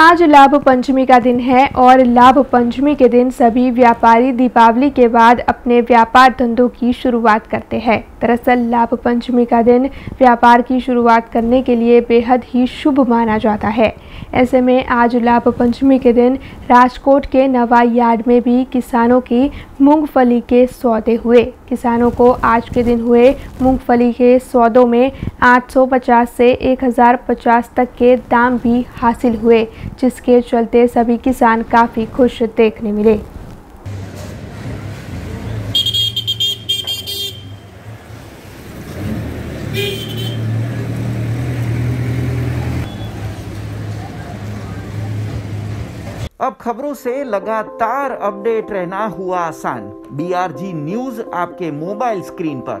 आज लाभ पंचमी का दिन है और लाभ पंचमी के दिन सभी व्यापारी दीपावली के बाद अपने व्यापार धंधों की शुरुआत करते हैं। दरअसल, लाभ पंचमी का दिन व्यापार की शुरुआत करने के लिए बेहद ही शुभ माना जाता है। ऐसे में आज लाभ पंचमी के दिन राजकोट के नवा यार्ड में भी किसानों की मूंगफली के सौदे हुए। किसानों को आज के दिन हुए मूंगफली के सौदों में 850 से 1050 तक के दाम भी हासिल हुए। जिसके चलते सभी किसान काफ़ी खुश देखने मिले। अब खबरों से लगातार अपडेट रहना हुआ आसान। बीआरजी न्यूज़ आपके मोबाइल स्क्रीन पर।